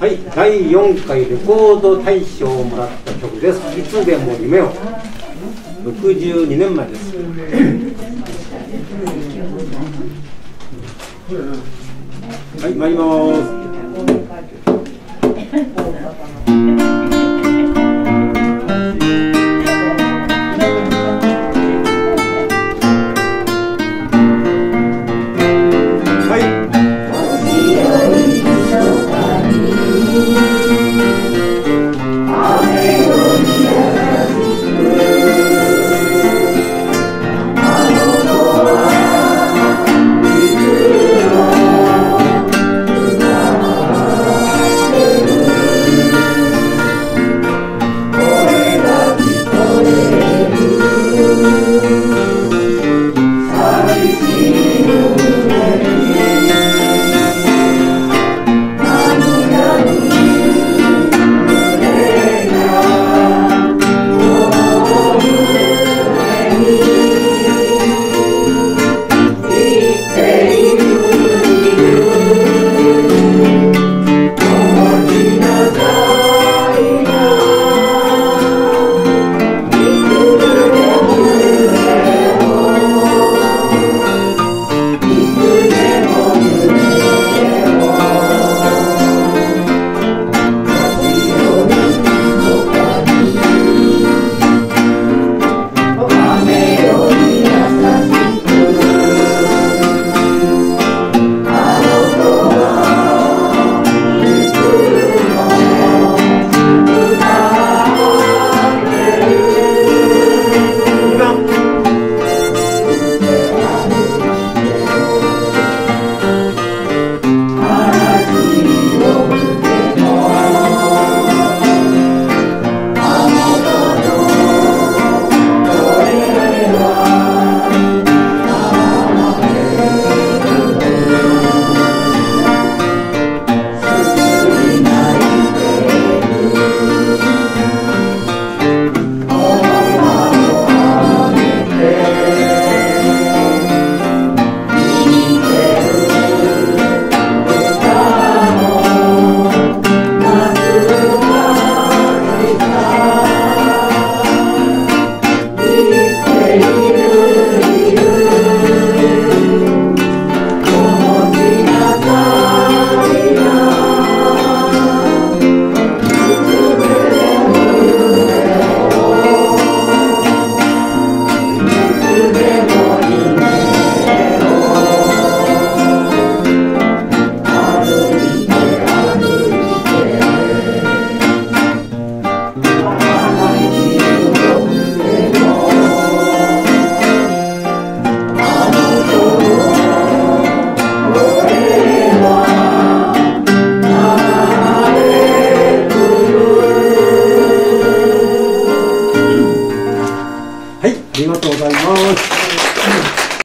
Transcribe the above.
はい、第4回レコード大賞をもらった曲です。いつでも夢を。62年前です。はい、参ります。